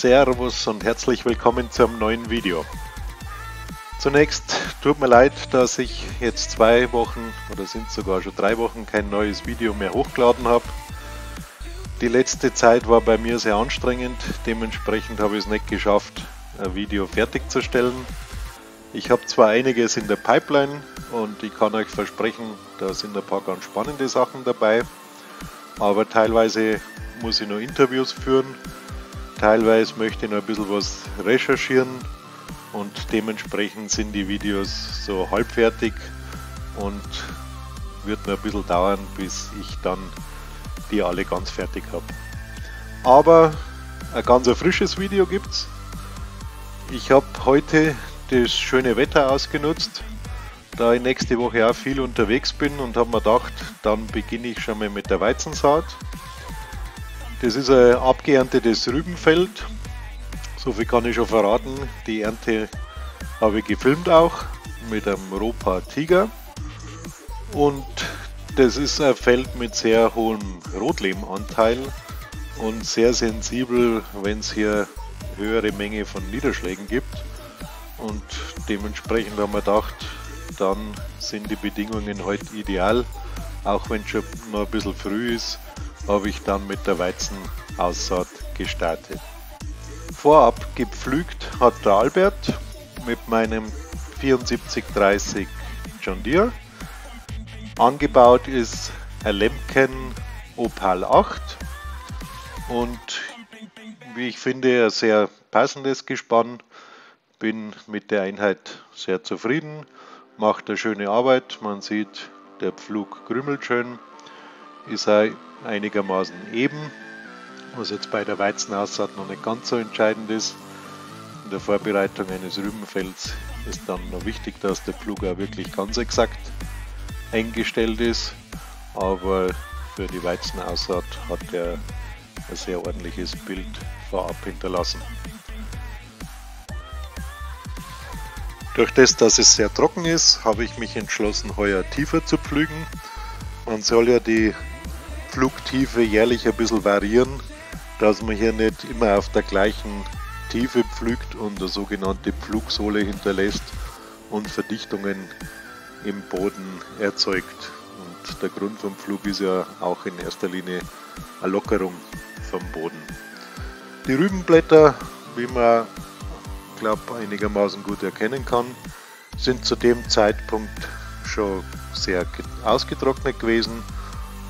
Servus und herzlich willkommen zu einem neuen Video. Zunächst tut mir leid, dass ich jetzt zwei Wochen oder sind sogar schon drei Wochen kein neues Video mehr hochgeladen habe. Die letzte Zeit war bei mir sehr anstrengend, dementsprechend habe ich es nicht geschafft, ein Video fertigzustellen. Ich habe zwar einiges in der Pipeline und ich kann euch versprechen, da sind ein paar ganz spannende Sachen dabei, aber teilweise muss ich noch Interviews führen, teilweise möchte ich noch ein bisschen was recherchieren und dementsprechend sind die Videos so halbfertig und wird noch ein bisschen dauern, bis ich dann die alle ganz fertig habe. Aber ein ganz frisches Video gibt's. Ich habe heute das schöne Wetter ausgenutzt, da ich nächste Woche auch viel unterwegs bin und habe mir gedacht, dann beginne ich schon mal mit der Weizensaat. Das ist ein abgeerntetes Rübenfeld so viel kann ich schon verraten. Die Ernte habe ich gefilmt auch mit einem Ropa Tiger. Und das ist ein Feld mit sehr hohem Rotlehmanteil und sehr sensibel, wenn es hier höhere Menge von Niederschlägen gibt. Und dementsprechend haben wir gedacht, dann sind die Bedingungen heute ideal. Auch wenn es schon noch ein bisschen früh ist, habe ich dann mit der Weizenaussaat gestartet. Vorab gepflügt hat der Albert mit meinem 7430 John Deere. Angebaut ist ein Lemken Opal 8 und wie ich finde ein sehr passendes Gespann. Bin mit der Einheit sehr zufrieden, macht eine schöne Arbeit. Man sieht, der Pflug krümelt schön, ist einigermaßen eben was jetzt bei der Weizenaussaat noch nicht ganz so entscheidend ist. In der Vorbereitung eines Rübenfelds ist dann noch wichtig, dass der Pflug auch wirklich ganz exakt eingestellt ist, aber für die Weizenaussaat hat er ein sehr ordentliches Bild vorab hinterlassen. Durch das, dass es sehr trocken ist, habe ich mich entschlossen, heuer tiefer zu pflügen. Man soll ja die Pflugtiefe jährlich ein bisschen variieren, dass man hier nicht immer auf der gleichen Tiefe pflügt und eine sogenannte Pflugsohle hinterlässt und Verdichtungen im Boden erzeugt. Und der Grund vom Pflug ist ja auch in erster Linie eine Lockerung vom Boden. Die Rübenblätter, wie man glaube einigermaßen gut erkennen kann, sind zu dem Zeitpunkt schon sehr ausgetrocknet gewesen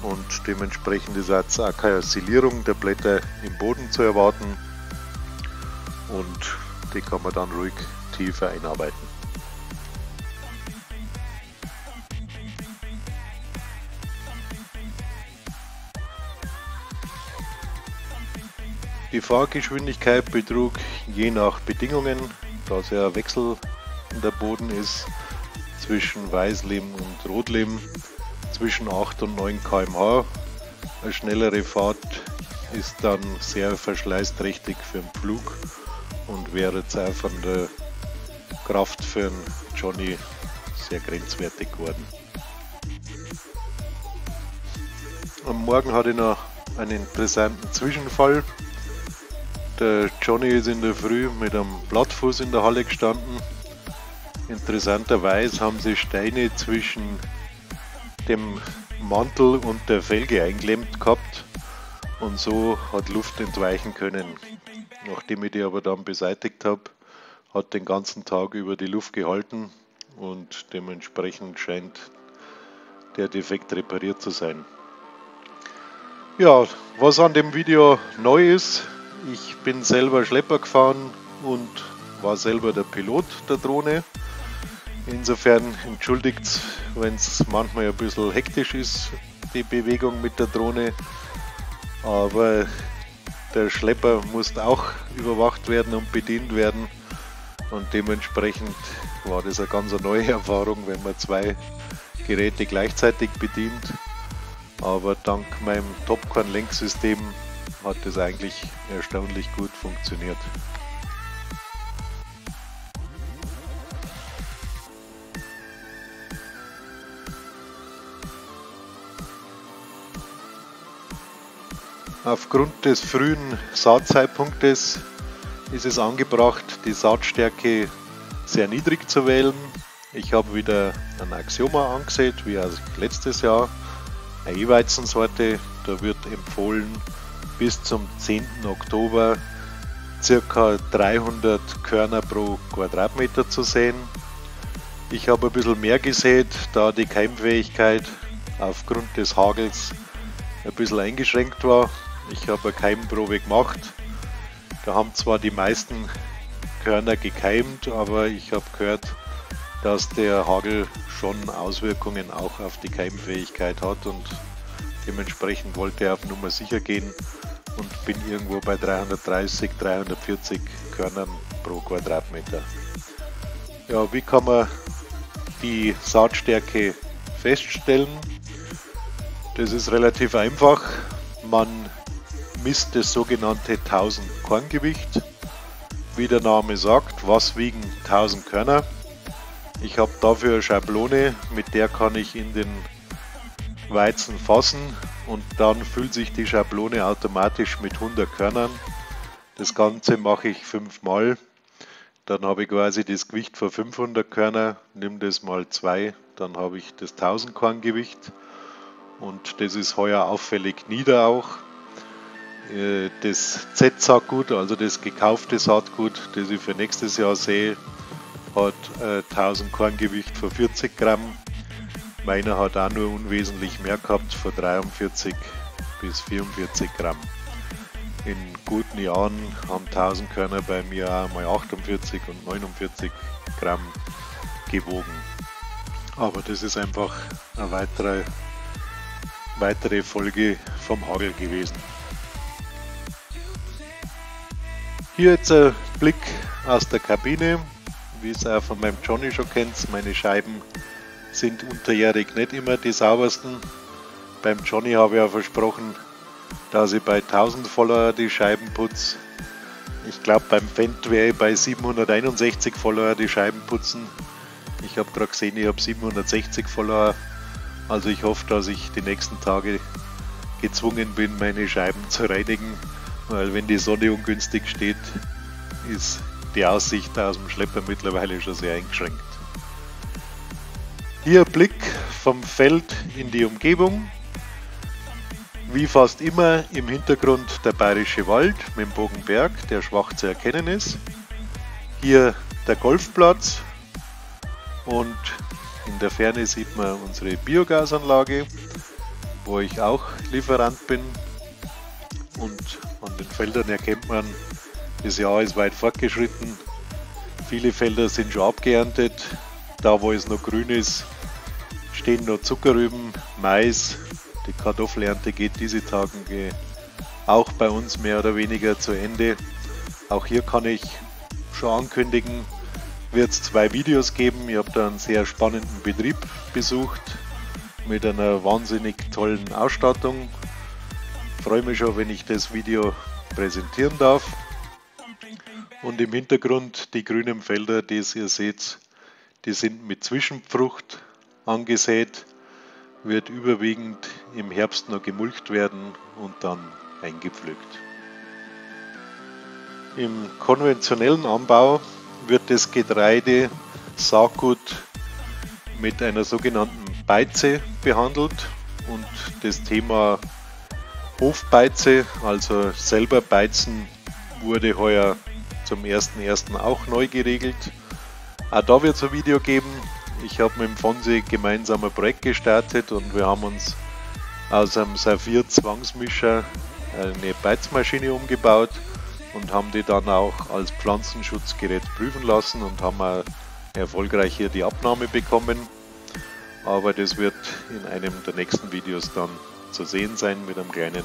und dementsprechend ist auch keine Silierung der Blätter im Boden zu erwarten und die kann man dann ruhig tiefer einarbeiten. Die Fahrgeschwindigkeit betrug je nach Bedingungen, da es ja Wechsel in der Boden ist, zwischen Weißlehm und Rotlehm zwischen 8 und 9 km/h. Eine schnellere Fahrt ist dann sehr verschleißträchtig für den Flug und wäre jetzt auch von der Kraft für den Johnny sehr grenzwertig geworden. Am Morgen hatte ich noch einen interessanten Zwischenfall. Der Johnny ist in der Früh mit einem Blattfuß in der Halle gestanden. Interessanterweise haben sie Steine zwischen dem Mantel und der Felge eingeklemmt gehabt und so hat Luft entweichen können. Nachdem ich die aber dann beseitigt habe, hat den ganzen Tag über die Luft gehalten und dementsprechend scheint der Defekt repariert zu sein. Ja, was an dem Video neu ist, ich bin selber Schlepper gefahren und war selber der Pilot der Drohne. Insofern entschuldigt, wenn es manchmal ein bisschen hektisch ist, die Bewegung mit der Drohne. Aber der Schlepper muss auch überwacht werden und bedient werden. Und dementsprechend war das eine ganz neue Erfahrung, wenn man zwei Geräte gleichzeitig bedient. Aber dank meinem Topcorn-Lenksystem hat das eigentlich erstaunlich gut funktioniert. Aufgrund des frühen Saatzeitpunktes ist es angebracht, die Saatstärke sehr niedrig zu wählen. Ich habe wieder ein Axioma angesät, wie auch letztes Jahr. Eine E-Weizensorte, da wird empfohlen, bis zum 10. Oktober ca. 300 Körner pro Quadratmeter zu säen. Ich habe ein bisschen mehr gesät, da die Keimfähigkeit aufgrund des Hagels ein bisschen eingeschränkt war. Ich habe eine Keimprobe gemacht. Da haben zwar die meisten Körner gekeimt, aber ich habe gehört, dass der Hagel schon Auswirkungen auch auf die Keimfähigkeit hat und dementsprechend wollte er auf Nummer sicher gehen und bin irgendwo bei 330, 340 Körnern pro Quadratmeter. Ja, wie kann man die Saatstärke feststellen? Das ist relativ einfach. Man misst das sogenannte 1000 Korngewicht. Wie der Name sagt, was wiegen 1000 Körner? Ich habe dafür eine Schablone, mit der kann ich in den Weizen fassen und dann füllt sich die Schablone automatisch mit 100 Körnern. Das Ganze mache ich fünfmal. Dann habe ich quasi das Gewicht von 500 Körner, nehme das mal 2, dann habe ich das 1000 Korngewicht und das ist heuer auffällig nieder auch. Äh, das Z-Saatgut, also das gekaufte Saatgut, das ich für nächstes Jahr sehe, hat 1000 äh, Korngewicht von 40 Gramm. Meiner hat auch nur unwesentlich mehr gehabt, von 43 bis 44 Gramm. In guten Jahren haben 1000 Körner bei mir auch mal 48 und 49 Gramm gewogen. Aber das ist einfach eine weitere, weitere Folge vom Hagel gewesen. Hier jetzt ein Blick aus der Kabine wie es auch von meinem Johnny schon kennt, meine Scheiben sind unterjährig nicht immer die saubersten. Beim Johnny habe ich auch versprochen, dass ich bei 1000 Follower die Scheiben putze. Ich glaube, beim Fendt wäre ich bei 761 Follower die Scheiben putzen. Ich habe gerade gesehen, ich habe 760 Follower. Also ich hoffe, dass ich die nächsten Tage gezwungen bin, meine Scheiben zu reinigen, weil wenn die Sonne ungünstig steht, ist die Aussicht aus dem Schlepper mittlerweile schon sehr eingeschränkt. Hier Blick vom Feld in die Umgebung. Wie fast immer im Hintergrund der Bayerische Wald mit dem Bogenberg, der schwach zu erkennen ist. Hier der Golfplatz und in der Ferne sieht man unsere Biogasanlage, wo ich auch Lieferant bin. Und an den Feldern erkennt man das Jahr ist weit fortgeschritten. Viele Felder sind schon abgeerntet. Da, wo es noch grün ist, stehen noch Zuckerrüben, Mais. Die Kartoffelernte geht diese Tage auch bei uns mehr oder weniger zu Ende. Auch hier kann ich schon ankündigen, wird es zwei Videos geben. Ich habe da einen sehr spannenden Betrieb besucht mit einer wahnsinnig tollen Ausstattung. Freue mich schon, wenn ich das Video präsentieren darf. Und im Hintergrund die grünen Felder, die ihr seht, die sind mit Zwischenfrucht angesät, wird überwiegend im Herbst noch gemulcht werden und dann eingepflückt. Im konventionellen Anbau wird das Getreide Saatgut mit einer sogenannten Beize behandelt und das Thema Hofbeize, also selber beizen, wurde heuer zum 1.1. auch neu geregelt. Auch da wird es ein Video geben. Ich habe mit dem Fonsi gemeinsam ein Projekt gestartet und wir haben uns aus einem Saphir Zwangsmischer eine Beizmaschine umgebaut und haben die dann auch als Pflanzenschutzgerät prüfen lassen und haben auch erfolgreich hier die Abnahme bekommen. Aber das wird in einem der nächsten Videos dann zu sehen sein mit einem kleinen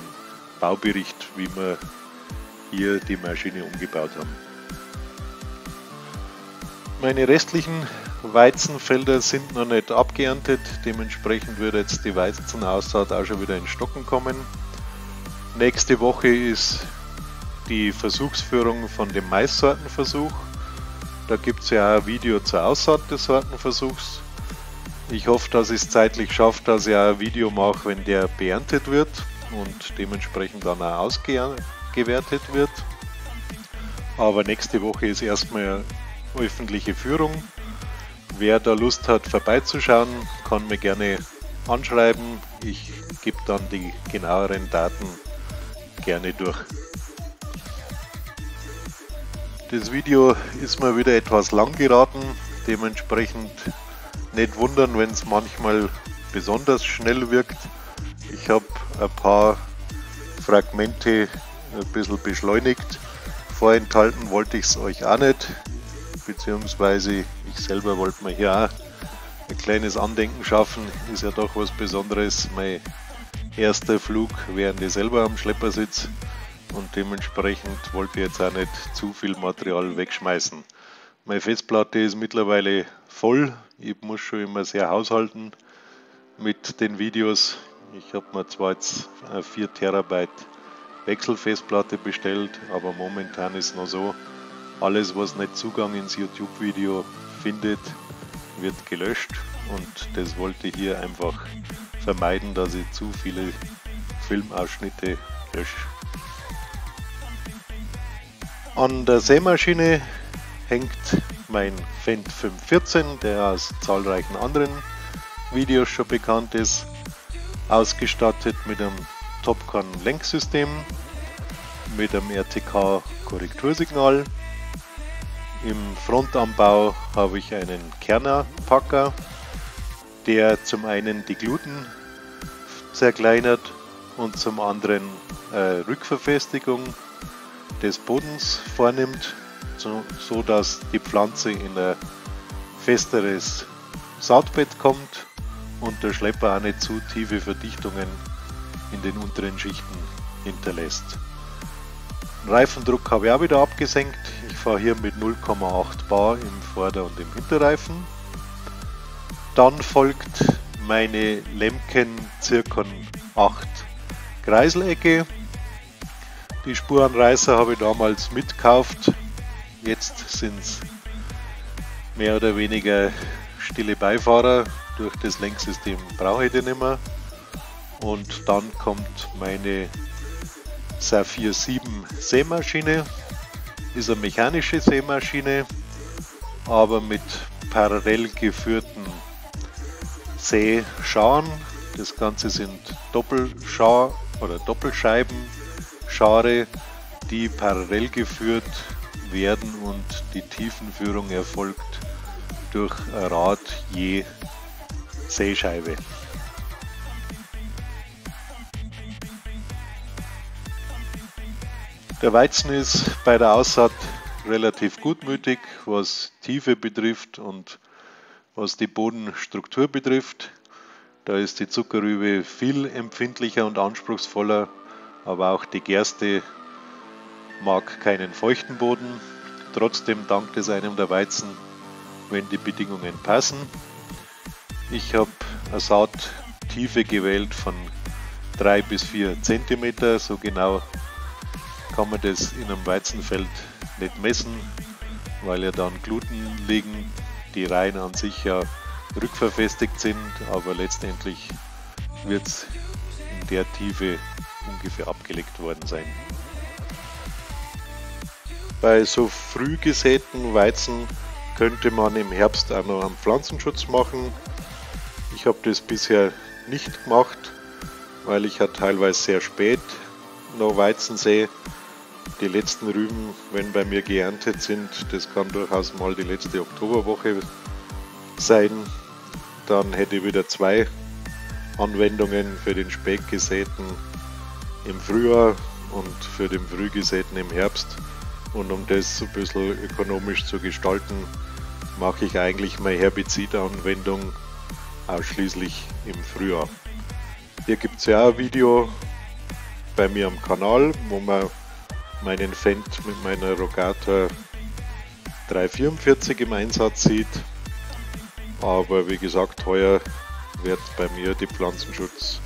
Baubericht, wie wir hier die Maschine umgebaut haben. Meine restlichen Weizenfelder sind noch nicht abgeerntet, dementsprechend wird jetzt die Weizenaussaat auch schon wieder in Stocken kommen. Nächste Woche ist die Versuchsführung von dem Maissortenversuch. Da gibt es ja auch ein Video zur Aussaat des Sortenversuchs. Ich hoffe, dass ich es zeitlich schaffe, dass ich auch ein Video mache, wenn der beerntet wird und dementsprechend dann auch ausgewertet wird. Aber nächste Woche ist erstmal öffentliche Führung. Wer da Lust hat vorbeizuschauen, kann mir gerne anschreiben. Ich gebe dann die genaueren Daten gerne durch. Das Video ist mal wieder etwas lang geraten, dementsprechend nicht wundern, wenn es manchmal besonders schnell wirkt. Ich habe ein paar Fragmente ein bisschen beschleunigt. Vorenthalten wollte ich es euch auch nicht, beziehungsweise ich selber wollte mir hier auch ein kleines Andenken schaffen. Ist ja doch was Besonderes. Mein erster Flug, während ich selber am Schlepper sitze und dementsprechend wollte ich jetzt auch nicht zu viel Material wegschmeißen. Meine Festplatte ist mittlerweile voll. Ich muss schon immer sehr haushalten mit den Videos. Ich habe mir zwar jetzt 4 Terabyte Wechselfestplatte bestellt, aber momentan ist noch so, alles was nicht Zugang ins YouTube-Video findet, wird gelöscht und das wollte ich hier einfach vermeiden, dass ich zu viele Filmausschnitte lösche. An der Sämaschine hängt mein Fendt 514, der aus zahlreichen anderen Videos schon bekannt ist, ausgestattet mit einem Topcon Lenksystem, mit einem RTK Korrektursignal. Im Frontanbau habe ich einen Kernerpacker, der zum einen die Gluten zerkleinert und zum anderen äh, Rückverfestigung des Bodens vornimmt, so, so dass die Pflanze in ein festeres Saatbett kommt und der Schlepper auch nicht zu tiefe Verdichtungen in den unteren Schichten hinterlässt. Reifendruck habe ich auch wieder abgesenkt. Ich fahre hier mit 0,8 Bar im Vorder- und im Hinterreifen. Dann folgt meine Lemken Zirkon 8 Kreiselecke die Spurenreißer habe ich damals mitgekauft. Jetzt sind es mehr oder weniger stille Beifahrer. Durch das Lenksystem brauche ich die nicht mehr. Und dann kommt meine Saphir 7 Sämaschine. Ist eine mechanische Sämaschine, aber mit parallel geführten Säscharen. Das Ganze sind Doppelschar oder Doppelscheiben Schare, die parallel geführt werden und die Tiefenführung erfolgt durch Rad je Säscheibe. Der Weizen ist bei der Aussaat relativ gutmütig, was Tiefe betrifft und was die Bodenstruktur betrifft. Da ist die Zuckerrübe viel empfindlicher und anspruchsvoller aber auch die Gerste mag keinen feuchten Boden. Trotzdem dankt es einem der Weizen, wenn die Bedingungen passen. Ich habe eine Saattiefe gewählt von 3 bis 4 cm. So genau kann man das in einem Weizenfeld nicht messen, weil ja dann Gluten liegen, die Reihen an sich ja rückverfestigt sind, aber letztendlich wird es in der Tiefe ungefähr abgelegt worden sein. Bei so früh gesäten Weizen könnte man im Herbst auch noch einen Pflanzenschutz machen. Ich habe das bisher nicht gemacht, weil ich ja teilweise sehr spät noch Weizen sehe. Die letzten Rüben, wenn bei mir geerntet sind, das kann durchaus mal die letzte Oktoberwoche sein. Dann hätte ich wieder zwei Anwendungen für den spät gesäten im Frühjahr und für den Frühgesäten im Herbst. Und um das ein bisschen ökonomisch zu gestalten, mache ich eigentlich meine Herbizidanwendung ausschließlich im Frühjahr. Hier gibt es ja auch ein Video bei mir am Kanal, wo man meinen Fendt mit meiner Rogata 344 im Einsatz sieht. Aber wie gesagt, heuer wird bei mir die Pflanzenschutz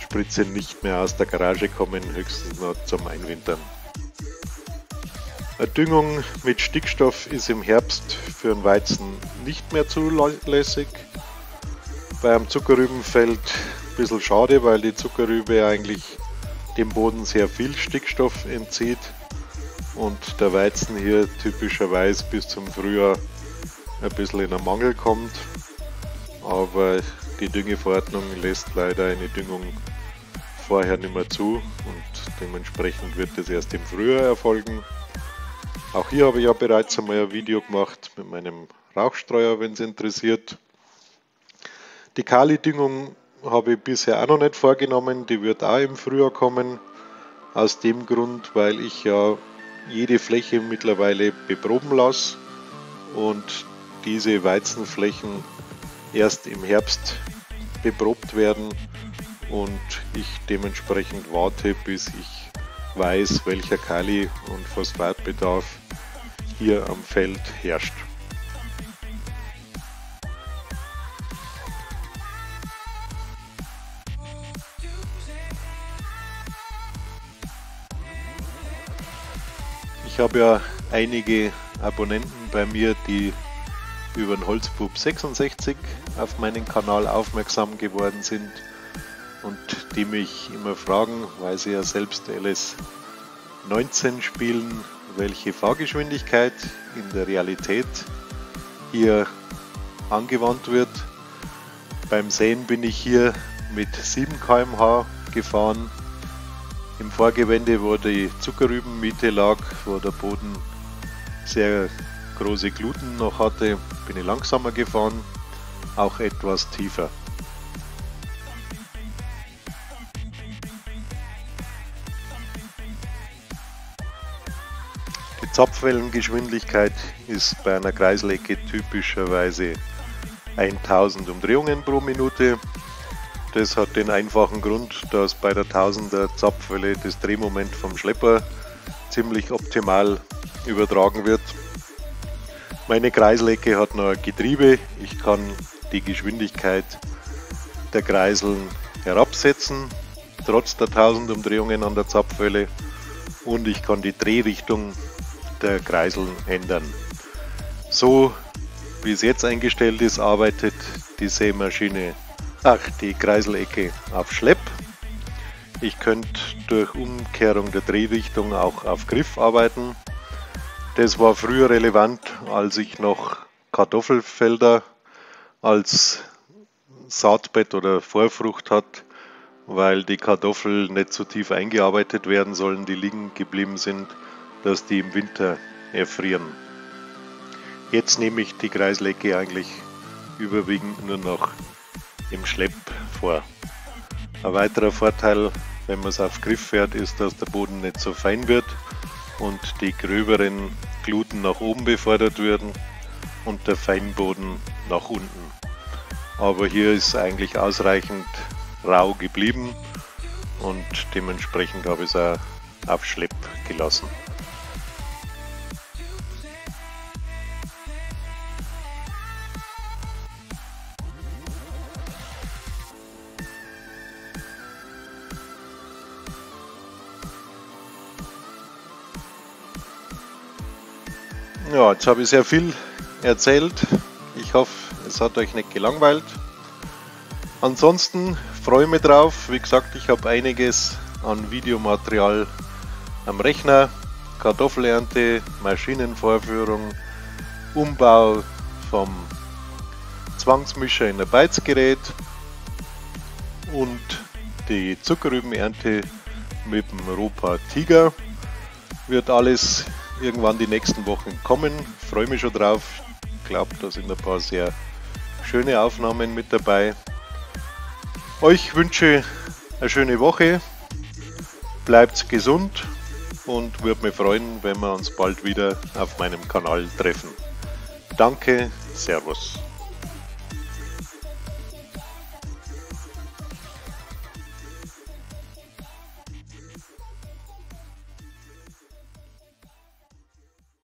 Spritze nicht mehr aus der Garage kommen, höchstens noch zum Einwintern. Eine Düngung mit Stickstoff ist im Herbst für den Weizen nicht mehr zulässig. Bei einem Zuckerrübenfeld ein bisschen schade, weil die Zuckerrübe eigentlich dem Boden sehr viel Stickstoff entzieht. und der Weizen hier typischerweise bis zum Frühjahr ein bisschen in einen Mangel kommt. Aber die Düngeverordnung lässt leider eine Düngung vorher nicht mehr zu und dementsprechend wird das erst im Frühjahr erfolgen. Auch hier habe ich ja bereits einmal ein Video gemacht mit meinem Rauchstreuer, wenn es interessiert. Die Kali-Düngung habe ich bisher auch noch nicht vorgenommen, die wird auch im Frühjahr kommen. Aus dem Grund, weil ich ja jede Fläche mittlerweile beproben lasse und diese Weizenflächen erst im Herbst beprobt werden und ich dementsprechend warte, bis ich weiß, welcher Kali- und Phosphatbedarf hier am Feld herrscht. Ich habe ja einige Abonnenten bei mir, die über den Holzbub 66 auf meinen Kanal aufmerksam geworden sind die mich immer fragen, weil sie ja selbst LS 19 spielen, welche Fahrgeschwindigkeit in der Realität hier angewandt wird. Beim Säen bin ich hier mit 7 km/h gefahren. Im Vorgewende, wo die Zuckerrübenmiete lag, wo der Boden sehr große Gluten noch hatte, bin ich langsamer gefahren, auch etwas tiefer. Zapfwellengeschwindigkeit ist bei einer Kreislecke typischerweise 1000 Umdrehungen pro Minute. Das hat den einfachen Grund, dass bei der 1000er Zapfwelle das Drehmoment vom Schlepper ziemlich optimal übertragen wird. Meine Kreislecke hat noch ein Getriebe. Ich kann die Geschwindigkeit der Kreiseln herabsetzen, trotz der 1000 Umdrehungen an der Zapfwelle. Und ich kann die Drehrichtung der Kreiseln ändern. So wie es jetzt eingestellt ist, arbeitet die Sämaschine, ach, die Kreiselecke auf Schlepp. Ich könnte durch Umkehrung der Drehrichtung auch auf Griff arbeiten. Das war früher relevant, als ich noch Kartoffelfelder als Saatbett oder Vorfrucht hat, weil die Kartoffeln nicht so tief eingearbeitet werden sollen, die liegen geblieben sind, dass die im Winter erfrieren. Jetzt nehme ich die Kreislecke eigentlich überwiegend nur noch im Schlepp vor. Ein weiterer Vorteil, wenn man es auf Griff fährt, ist, dass der Boden nicht so fein wird und die gröberen Gluten nach oben befördert werden und der Feinboden nach unten. Aber hier ist eigentlich ausreichend rau geblieben und dementsprechend habe ich es auch auf Schlepp gelassen. Ja, jetzt habe ich sehr viel erzählt. Ich hoffe, es hat euch nicht gelangweilt. Ansonsten freue ich mich drauf. Wie gesagt, ich habe einiges an Videomaterial am Rechner. Kartoffelernte, Maschinenvorführung, Umbau vom Zwangsmischer in ein Beizgerät und die Zuckerrübenernte mit dem Europa Tiger. Wird alles irgendwann die nächsten Wochen kommen. Freue mich schon drauf. Ich glaube, da sind ein paar sehr schöne Aufnahmen mit dabei. Euch wünsche eine schöne Woche. Bleibt gesund und würde mich freuen, wenn wir uns bald wieder auf meinem Kanal treffen. Danke, Servus.